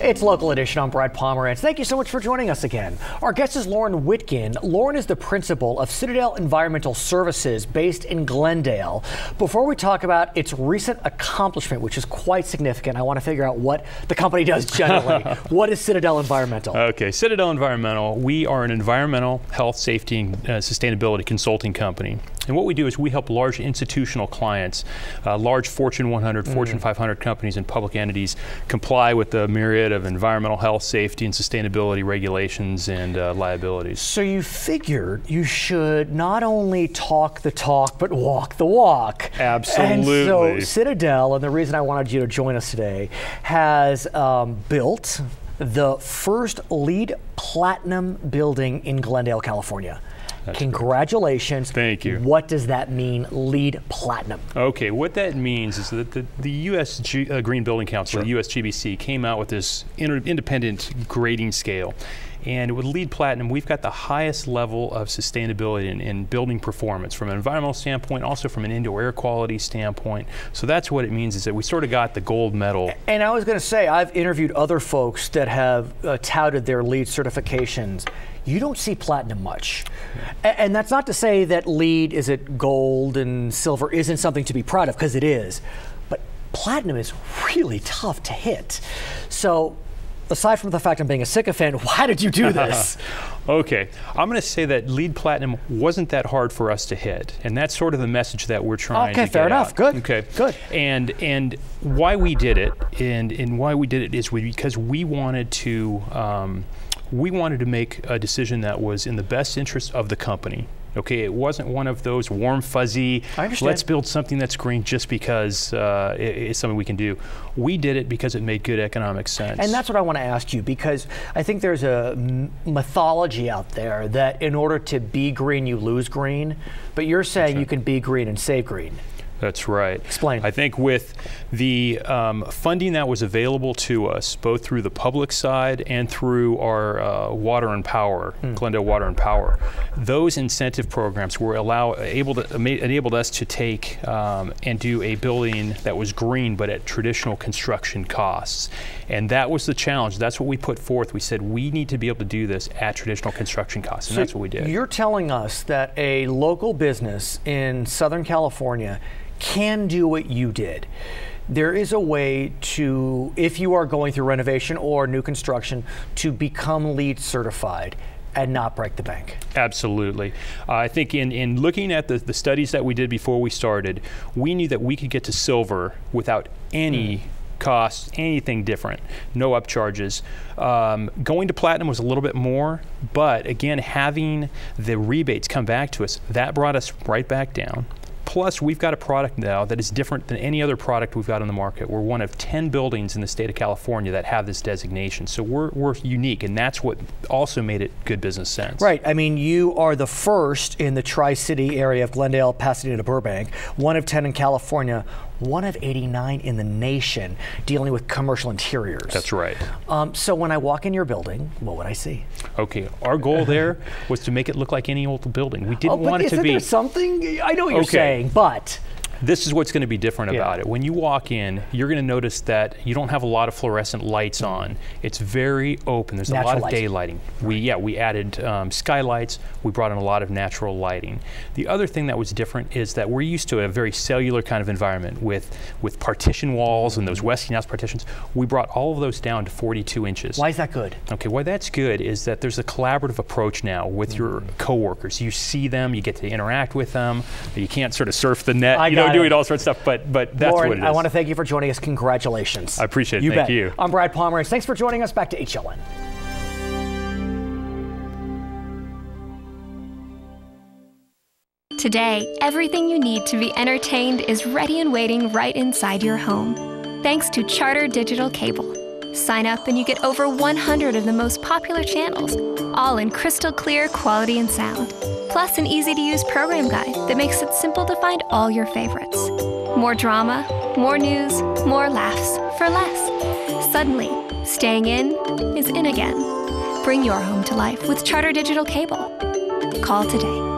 It's Local Edition. I'm Brad Pomerantz. Thank you so much for joining us again. Our guest is Loren Witkin. Loren is the principal of Citadel Environmental Services based in Glendale. Before we talk about its recent accomplishment, which is quite significant, I want to figure out what the company does generally. what is Citadel Environmental? Okay, Citadel Environmental, we are an environmental, health, safety, and uh, sustainability consulting company. And what we do is we help large institutional clients, uh, large Fortune 100, mm. Fortune 500 companies and public entities comply with the myriad of environmental health, safety, and sustainability regulations and uh, liabilities. So you figured you should not only talk the talk, but walk the walk. Absolutely. And so Citadel, and the reason I wanted you to join us today, has um, built the first LEED platinum building in Glendale, California. That's Congratulations. Great. Thank you. What does that mean, LEED Platinum? Okay, what that means is that the, the U.S. G, uh, Green Building Council, sure. the USGBC, came out with this independent grading scale. And with LEED Platinum, we've got the highest level of sustainability in, in, building performance from an environmental standpoint, also from an indoor air quality standpoint. So that's what it means is that we sort of got the gold medal. And I was going to say, I've interviewed other folks that have uh, touted their LEED certifications you don't see platinum much. And that's not to say that LEED, is it gold and silver, isn't something to be proud of, because it is. But platinum is really tough to hit. So aside from the fact I'm being a sycophant, why did you do this? okay, I'm going to say that LEED platinum wasn't that hard for us to hit, and that's sort of the message that we're trying okay, to fair enough. Out. Good. Okay, good. And and why we did it, and and why we did it is we, because we wanted to. Um, we wanted to make a decision that was in the best interest of the company. Okay, it wasn't one of those warm, fuzzy, let's build something that's green just because uh, it, it's something we can do. We did it because it made good economic sense. And that's what I want to ask you because I think there's a mythology out there that in order to be green, you lose green, but you're saying right. you can be green and save green. That's right. Explain. I think with the um, funding that was available to us, both through the public side and through our uh, water and power, mm. Glendale Water and Power, those incentive programs were allow able to enabled us to take um, and do a building that was green but at traditional construction costs, and that was the challenge. That's what we put forth. We said we need to be able to do this at traditional construction costs, and so that's what we did. You're telling us that a local business in Southern California can do what you did. There is a way to, if you are going through renovation or new construction, to become LEED certified and not break the bank. Absolutely. Uh, I think in, in looking at the, the studies that we did before we started, we knew that we could get to silver without any mm. cost, anything different, no upcharges. Um, going to platinum was a little bit more, but again, having the rebates come back to us, that brought us right back down. Plus, we've got a product now that is different than any other product we've got on the market. We're one of 10 buildings in the state of California that have this designation. So we're, we're unique, and that's what also made it good business sense. Right. I mean, you are the first in the Tri City area of Glendale, Pasadena, Burbank, one of 10 in California one of 89 in the nation dealing with commercial interiors. That's right. Um, so when I walk in your building, what would I see? Okay, our goal there was to make it look like any old building. We didn't oh, want it to be. There something I know what you're saying, but this is what's going to be different yeah. about it. When you walk in, you're going to notice that you don't have a lot of fluorescent lights on. It's very open. There's natural a lot of daylighting. We yeah we added um, skylights. We brought in a lot of natural lighting. The other thing that was different is that we're used to a very cellular kind of environment with with partition walls and those Westinghouse partitions. We brought all of those down to 42 inches. Why is that good? Okay, why that's good is that there's a collaborative approach now with mm. your coworkers. You see them, you get to interact with them. You can't sort of surf the net. I you know, doing all sorts of stuff, but but that's Loren, what it is. I want to thank you for joining us. Congratulations. I appreciate it. You thank bet. you. I'm Brad Palmer. Thanks for joining us. Back to HLN. Today, everything you need to be entertained is ready and waiting right inside your home. Thanks to Charter Digital Cable. Sign up and you get over 100 of the most popular channels, all in crystal clear quality and sound. Plus, an easy to use program guide that makes it simple to find all your favorites. More drama, more news, more laughs for less. Suddenly, staying in is in again. Bring your home to life with Charter Digital Cable. Call today.